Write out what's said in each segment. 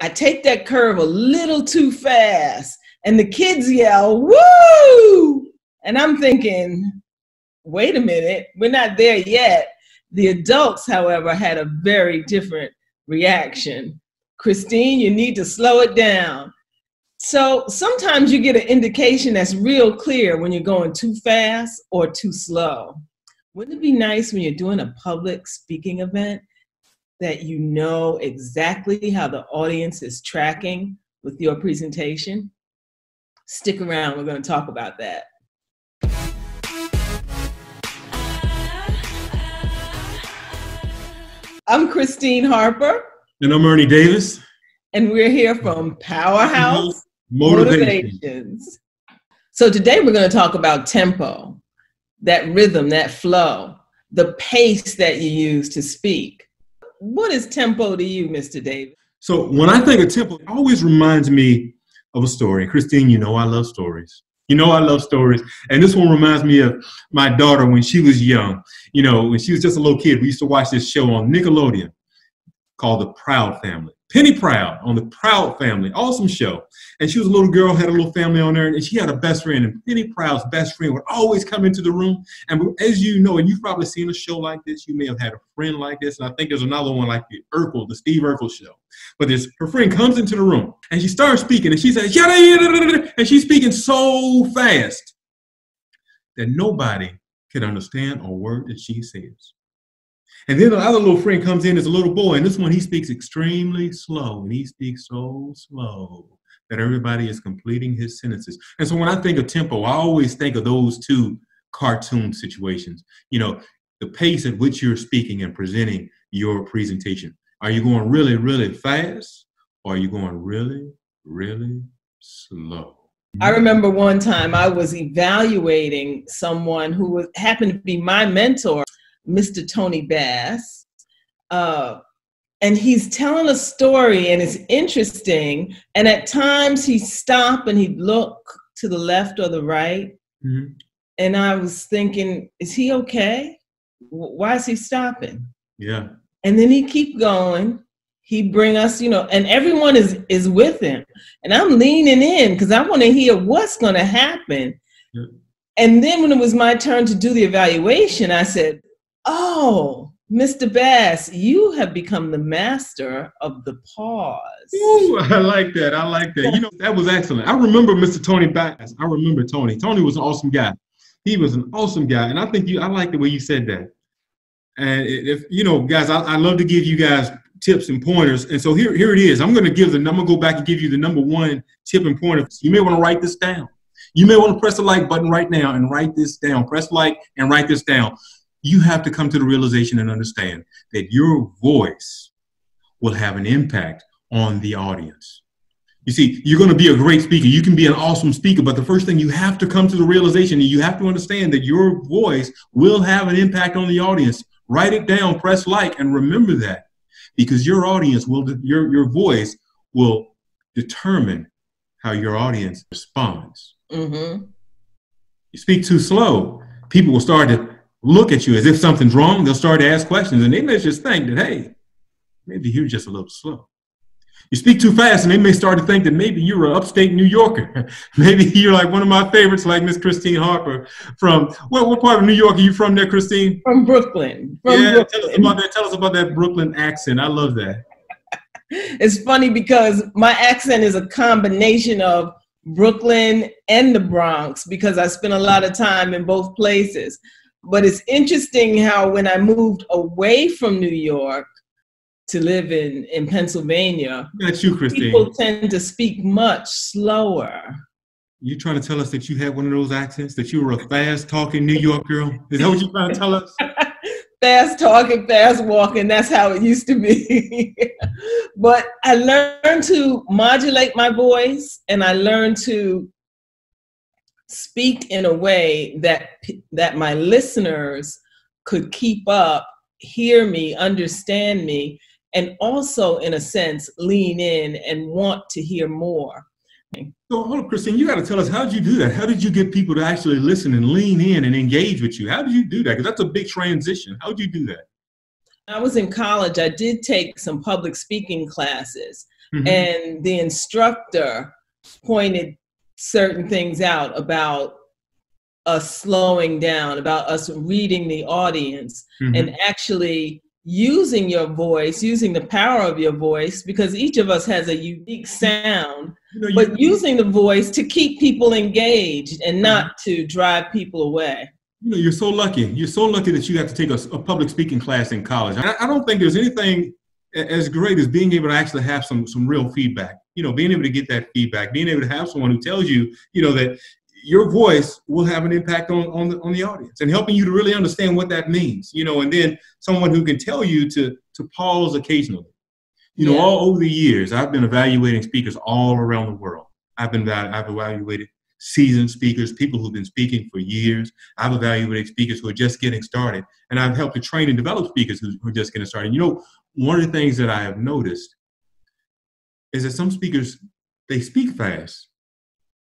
I take that curve a little too fast, and the kids yell, Woo! And I'm thinking, wait a minute, we're not there yet. The adults, however, had a very different reaction. Christine, you need to slow it down. So sometimes you get an indication that's real clear when you're going too fast or too slow. Wouldn't it be nice when you're doing a public speaking event that you know exactly how the audience is tracking with your presentation? Stick around, we're going to talk about that. I'm Christine Harper. And I'm Ernie Davis. And we're here from Powerhouse Motivations. Motivations. So today we're going to talk about tempo, that rhythm, that flow, the pace that you use to speak. What is tempo to you, Mr. Davis? So when I think of tempo, it always reminds me of a story. Christine, you know I love stories. You know I love stories. And this one reminds me of my daughter when she was young. You know, when she was just a little kid, we used to watch this show on Nickelodeon called The Proud Family. Penny Proud on the Proud Family, awesome show. And she was a little girl, had a little family on there, and she had a best friend. And Penny Proud's best friend would always come into the room. And as you know, and you've probably seen a show like this, you may have had a friend like this. And I think there's another one like the Urkel, the Steve Urkel show. But this her friend comes into the room and she starts speaking, and she says, yada, yada, yada, and she's speaking so fast that nobody can understand a word that she says. And then the other little friend comes in as a little boy, and this one he speaks extremely slow, and he speaks so slow that everybody is completing his sentences. And so when I think of tempo, I always think of those two cartoon situations. You know, the pace at which you're speaking and presenting your presentation. Are you going really, really fast, or are you going really, really slow? I remember one time I was evaluating someone who was, happened to be my mentor Mr. Tony Bass. Uh, and he's telling a story and it's interesting. And at times he'd stop and he'd look to the left or the right. Mm-hmm. And I was thinking, is he okay? Why is he stopping? Yeah. And then he keep going. He bring us, you know, and everyone is is with him. And I'm leaning in because I want to hear what's going to happen. Yeah. And then when it was my turn to do the evaluation, I said, Oh, Mr. Bass, you have become the master of the pause. Ooh, I like that. I like that. You know, that was excellent. I remember Mr. Tony Bass. I remember Tony. Tony was an awesome guy. He was an awesome guy. And I think you I like the way you said that. And if you know, guys, I, I love to give you guys tips and pointers. And so here, here it is. I'm gonna give the I'm gonna go back and give you the number one tip and pointer. You may want to write this down. You may want to press the like button right now and write this down. Press like and write this down you have to come to the realization and understand that your voice will have an impact on the audience. You see, you're going to be a great speaker. You can be an awesome speaker, but the first thing you have to come to the realization and you have to understand that your voice will have an impact on the audience. Write it down, press like, and remember that because your audience will, your, your voice will determine how your audience responds. Mm-hmm. You speak too slow, people will start to look at you as if something's wrong. They'll start to ask questions, and they may just think that, hey, maybe you're just a little slow. You speak too fast, and they may start to think that maybe you're an upstate New Yorker. maybe you're like one of my favorites, like Miss Christine Harper from what, what part of New York are you from there, Christine? From Brooklyn. From yeah, Brooklyn. tell us about that. Tell us about that Brooklyn accent. I love that. it's funny because my accent is a combination of Brooklyn and the Bronx because I spent a lot of time in both places. But it's interesting how when I moved away from New York to live in, in Pennsylvania, that's you, Christine. People tend to speak much slower. You trying to tell us that you had one of those accents, that you were a fast talking New York girl? Is that what you're trying to tell us? fast talking, fast walking. That's how it used to be. but I learned to modulate my voice and I learned to speak in a way that that my listeners could keep up, hear me, understand me, and also, in a sense, lean in and want to hear more. So, hold on, Christine, you got to tell us how did you do that? How did you get people to actually listen and lean in and engage with you? How did you do that? Because that's a big transition. How did you do that? I was in college. I did take some public speaking classes. mm-hmm. and the instructor pointed certain things out about us slowing down, about us reading the audience, mm-hmm. and actually using your voice, using the power of your voice, because each of us has a unique sound, you know, but you, using the voice to keep people engaged and not mm-hmm. to drive people away. You know, you're so lucky. You're so lucky that you got to take a, a public speaking class in college. I, I don't think there's anything as great as being able to actually have some some real feedback. You know, being able to get that feedback, being able to have someone who tells you, you know, that your voice will have an impact on on the, on the audience and helping you to really understand what that means. You know, and then someone who can tell you to to pause occasionally. You know, yeah. all over the years, I've been evaluating speakers all around the world. I've been I've evaluated seasoned speakers, people who've been speaking for years. I've evaluated speakers who are just getting started, and I've helped to train and develop speakers who are just getting started. You know, one of the things that I have noticed is that some speakers they speak fast,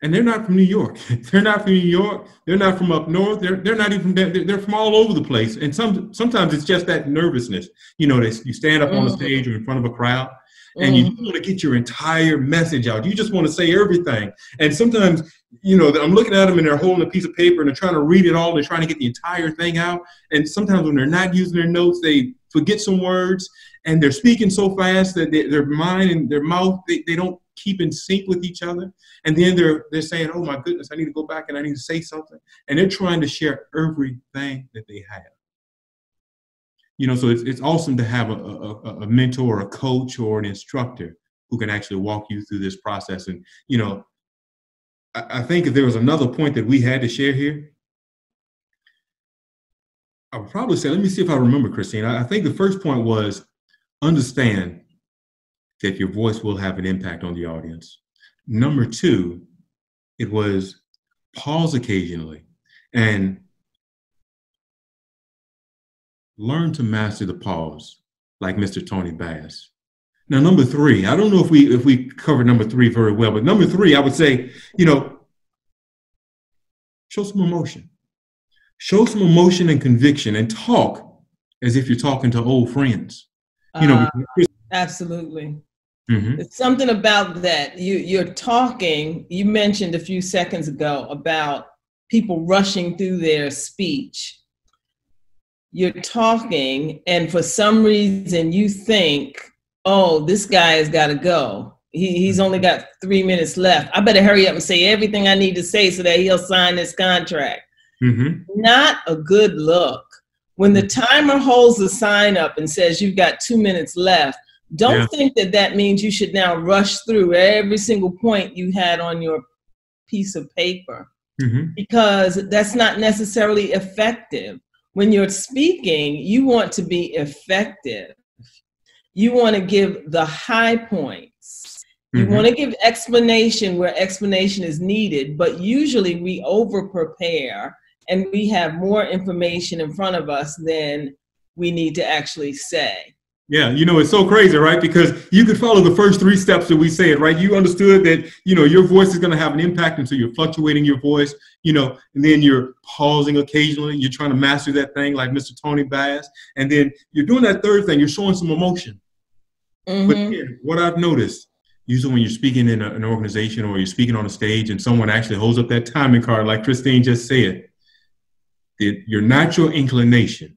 and they're not from New York. they're not from New York. They're not from up north. They're they're not even they're, they're from all over the place. And some sometimes it's just that nervousness. You know, they, you stand up mm-hmm. on the mm-hmm. stage or in front of a crowd, and mm-hmm. you want to get your entire message out. You just want to say everything. And sometimes, you know, I'm looking at them and they're holding a piece of paper and they're trying to read it all. They're trying to get the entire thing out. And sometimes when they're not using their notes, they forget some words and they're speaking so fast that they, their mind and their mouth, they, they don't keep in sync with each other. And then they're, they're saying, oh my goodness, I need to go back and I need to say something. And they're trying to share everything that they have you know, so it's, it's awesome to have a, a, a mentor, a coach, or an instructor who can actually walk you through this process. And, you know, I, I think if there was another point that we had to share here, I would probably say, let me see if I remember, Christine. I, I think the first point was understand that your voice will have an impact on the audience. Number two, it was pause occasionally. And learn to master the pause like Mr. Tony Bass. Now, number three, I don't know if we if we covered number three very well, but number three, I would say, you know, show some emotion. Show some emotion and conviction and talk as if you're talking to old friends. You know, uh, absolutely. Mm-hmm. It's something about that. You you're talking, you mentioned a few seconds ago about people rushing through their speech you're talking and for some reason you think oh this guy has got to go he, he's only got three minutes left i better hurry up and say everything i need to say so that he'll sign this contract mm-hmm. not a good look when the timer holds the sign up and says you've got two minutes left don't yeah. think that that means you should now rush through every single point you had on your piece of paper mm-hmm. because that's not necessarily effective when you're speaking, you want to be effective. You want to give the high points. You mm-hmm. want to give explanation where explanation is needed, but usually we over prepare and we have more information in front of us than we need to actually say. Yeah, you know, it's so crazy, right? Because you could follow the first three steps that we said, right? You understood that, you know, your voice is going to have an impact, and so you're fluctuating your voice, you know, and then you're pausing occasionally. You're trying to master that thing like Mr. Tony Bass. And then you're doing that third thing, you're showing some emotion. Mm-hmm. But again, what I've noticed, usually when you're speaking in a, an organization or you're speaking on a stage and someone actually holds up that timing card, like Christine just said, that your natural inclination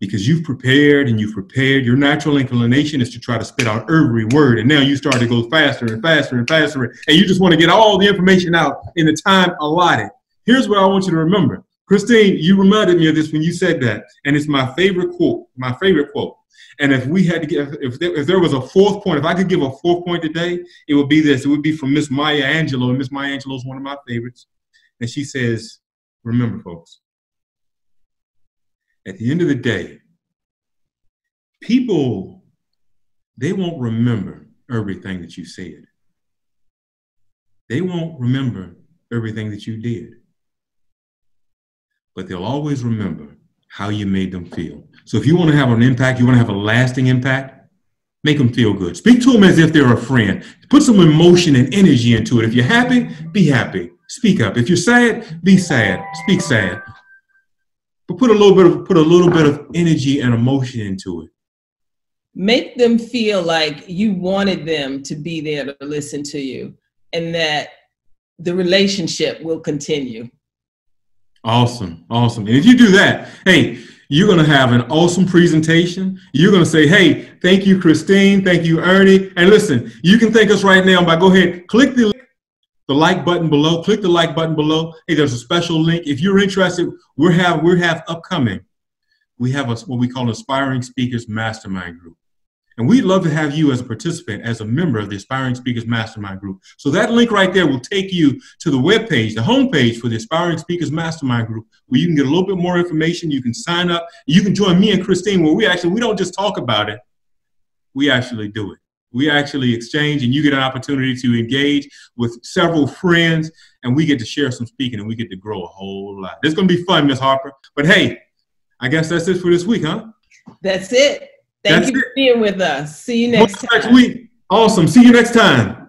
because you've prepared and you've prepared. Your natural inclination is to try to spit out every word, and now you start to go faster and faster and faster, and you just want to get all the information out in the time allotted. Here's what I want you to remember. Christine, you reminded me of this when you said that, and it's my favorite quote. My favorite quote. And if we had to get, if there, if there was a fourth point, if I could give a fourth point today, it would be this. It would be from Miss Maya Angelou, and Miss Maya Angelou is one of my favorites. And she says, "Remember, folks, at the end of the day, people, they won't remember everything that you said. They won't remember everything that you did. But they'll always remember how you made them feel. So if you want to have an impact, you want to have a lasting impact, make them feel good. Speak to them as if they're a friend. Put some emotion and energy into it. If you're happy, be happy. Speak up. If you're sad, be sad. Speak sad but put a little bit of put a little bit of energy and emotion into it make them feel like you wanted them to be there to listen to you and that the relationship will continue. Awesome. Awesome. And if you do that, hey, you're going to have an awesome presentation. You're going to say, hey, thank you, Christine. Thank you, Ernie. And listen, you can thank us right now by go ahead, click the, the like button below. Click the like button below. Hey, there's a special link. If you're interested, we have we have upcoming. We have a, what we call an Aspiring Speakers Mastermind Group. And we'd love to have you as a participant, as a member of the Aspiring Speakers Mastermind Group. So that link right there will take you to the web page, the homepage for the Aspiring Speakers Mastermind Group, where you can get a little bit more information. You can sign up. You can join me and Christine, where we actually we don't just talk about it, we actually do it. We actually exchange, and you get an opportunity to engage with several friends, and we get to share some speaking, and we get to grow a whole lot. It's going to be fun, Miss Harper. But hey, I guess that's it for this week, huh? That's it. Thank That's you for being with us. See you next time. Next week. Awesome. See you next time.